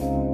you